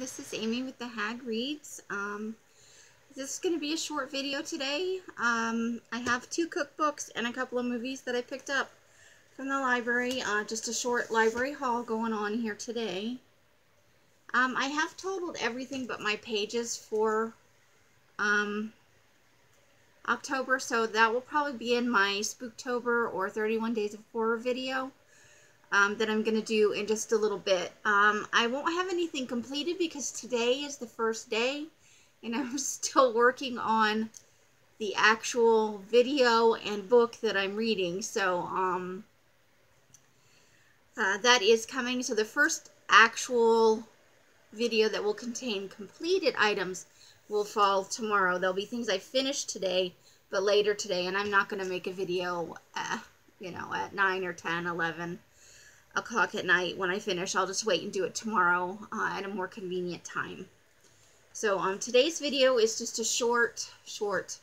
this is Amy with the Hag Reads. Um, this is going to be a short video today. Um, I have two cookbooks and a couple of movies that I picked up from the library. Uh, just a short library haul going on here today. Um, I have totaled everything but my pages for um, October, so that will probably be in my Spooktober or 31 Days of Horror video um, that I'm going to do in just a little bit. Um, I won't have anything completed because today is the first day and I'm still working on the actual video and book that I'm reading. So um, uh, that is coming. So the first actual video that will contain completed items will fall tomorrow. There'll be things I finished today, but later today, and I'm not going to make a video, uh, you know, at 9 or 10, 11 o'clock at night when I finish. I'll just wait and do it tomorrow uh, at a more convenient time. So um, today's video is just a short, short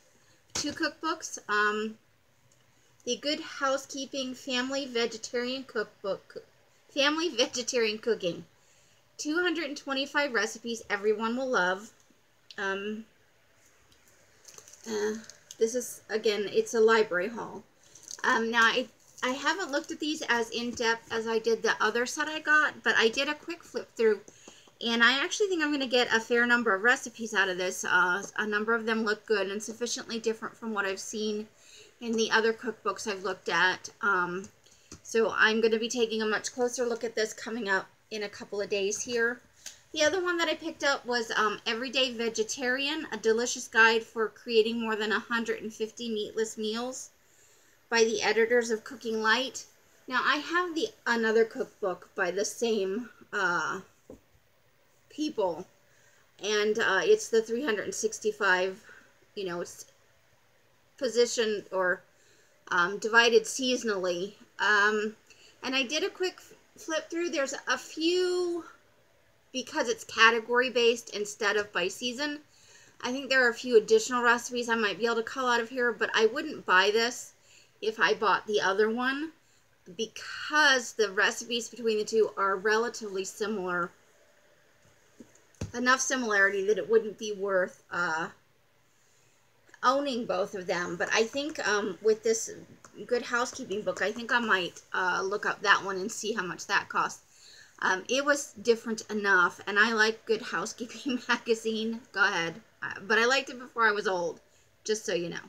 two cookbooks. Um, the Good Housekeeping Family Vegetarian Cookbook, Family Vegetarian Cooking. 225 recipes everyone will love. Um, uh, this is, again, it's a library haul. Um, now, I I haven't looked at these as in-depth as I did the other set I got, but I did a quick flip through, and I actually think I'm going to get a fair number of recipes out of this. Uh, a number of them look good and sufficiently different from what I've seen in the other cookbooks I've looked at. Um, so I'm going to be taking a much closer look at this coming up in a couple of days here. The other one that I picked up was um, Everyday Vegetarian, a delicious guide for creating more than 150 meatless meals by the editors of Cooking Light. Now, I have the another cookbook by the same uh, people, and uh, it's the 365, you know, it's positioned or um, divided seasonally. Um, and I did a quick flip through. There's a few, because it's category based instead of by season, I think there are a few additional recipes I might be able to call out of here, but I wouldn't buy this if I bought the other one because the recipes between the two are relatively similar enough similarity that it wouldn't be worth uh, owning both of them. But I think um, with this good housekeeping book I think I might uh, look up that one and see how much that costs. Um, it was different enough and I like good housekeeping magazine. Go ahead. Uh, but I liked it before I was old just so you know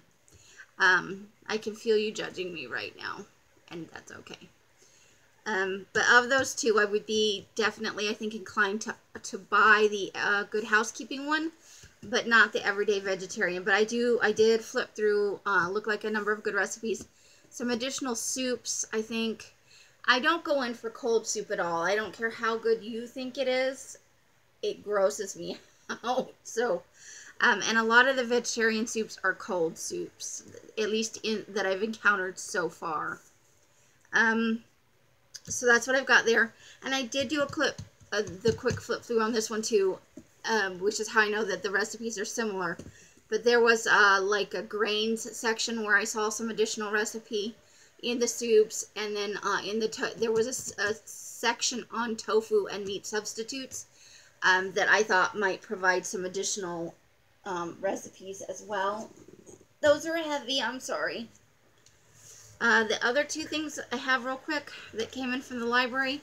um, I can feel you judging me right now, and that's okay. Um, but of those two, I would be definitely, I think, inclined to, to buy the uh, Good Housekeeping one, but not the Everyday Vegetarian. But I do, I did flip through, uh, look like a number of good recipes. Some additional soups, I think. I don't go in for cold soup at all. I don't care how good you think it is. It grosses me out. So um, and a lot of the vegetarian soups are cold soups, at least in that I've encountered so far. Um, so that's what I've got there. And I did do a clip, uh, the quick flip through on this one too, um, which is how I know that the recipes are similar. But there was uh, like a grains section where I saw some additional recipe in the soups, and then uh, in the there was a, a, section on tofu and meat substitutes um, that I thought might provide some additional um, recipes as well. Those are heavy, I'm sorry. Uh, the other two things I have real quick that came in from the library.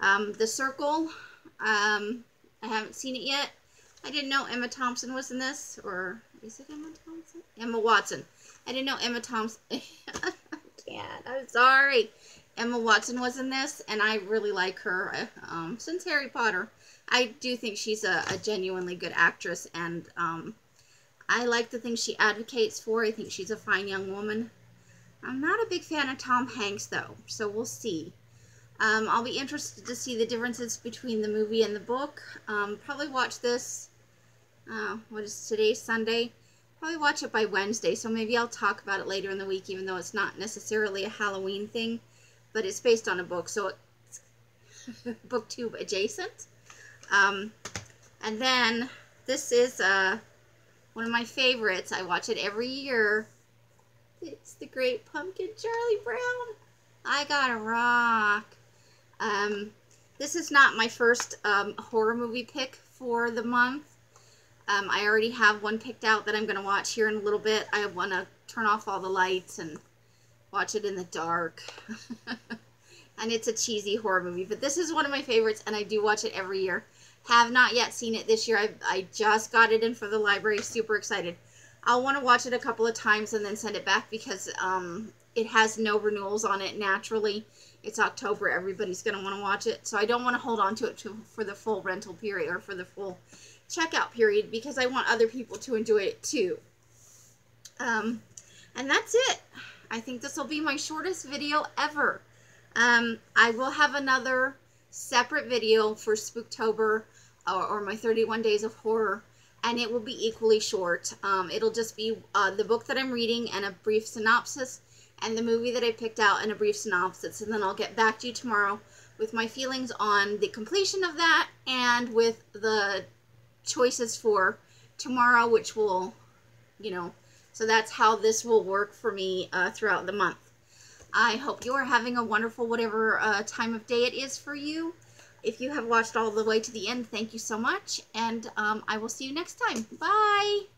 Um, the Circle, um, I haven't seen it yet. I didn't know Emma Thompson was in this, or is it Emma Thompson? Emma Watson. I didn't know Emma Thompson. I can't. I'm sorry. Emma Watson was in this, and I really like her um, since Harry Potter. I do think she's a, a genuinely good actress, and um, I like the things she advocates for. I think she's a fine young woman. I'm not a big fan of Tom Hanks, though, so we'll see. Um, I'll be interested to see the differences between the movie and the book. Um, probably watch this, uh, what is today, Sunday? Probably watch it by Wednesday, so maybe I'll talk about it later in the week, even though it's not necessarily a Halloween thing, but it's based on a book, so it's booktube adjacent. Um, and then this is uh, one of my favorites. I watch it every year. It's the Great Pumpkin, Charlie Brown. I got a rock. Um, This is not my first um, horror movie pick for the month. Um, I already have one picked out that I'm going to watch here in a little bit. I want to turn off all the lights and watch it in the dark. and it's a cheesy horror movie, but this is one of my favorites, and I do watch it every year. Have not yet seen it this year. I, I just got it in for the library. Super excited. I'll want to watch it a couple of times and then send it back because um, it has no renewals on it naturally. It's October. Everybody's going to want to watch it. So I don't want to hold on to it to, for the full rental period or for the full checkout period because I want other people to enjoy it too. Um, and that's it. I think this will be my shortest video ever. Um, I will have another separate video for Spooktober or, or, my 31 Days of Horror, and it will be equally short. Um, it'll just be uh, the book that I'm reading and a brief synopsis, and the movie that I picked out and a brief synopsis, and then I'll get back to you tomorrow with my feelings on the completion of that and with the choices for tomorrow, which will, you know, so that's how this will work for me uh, throughout the month. I hope you are having a wonderful whatever uh, time of day it is for you. If you have watched all the way to the end, thank you so much, and um, I will see you next time. Bye!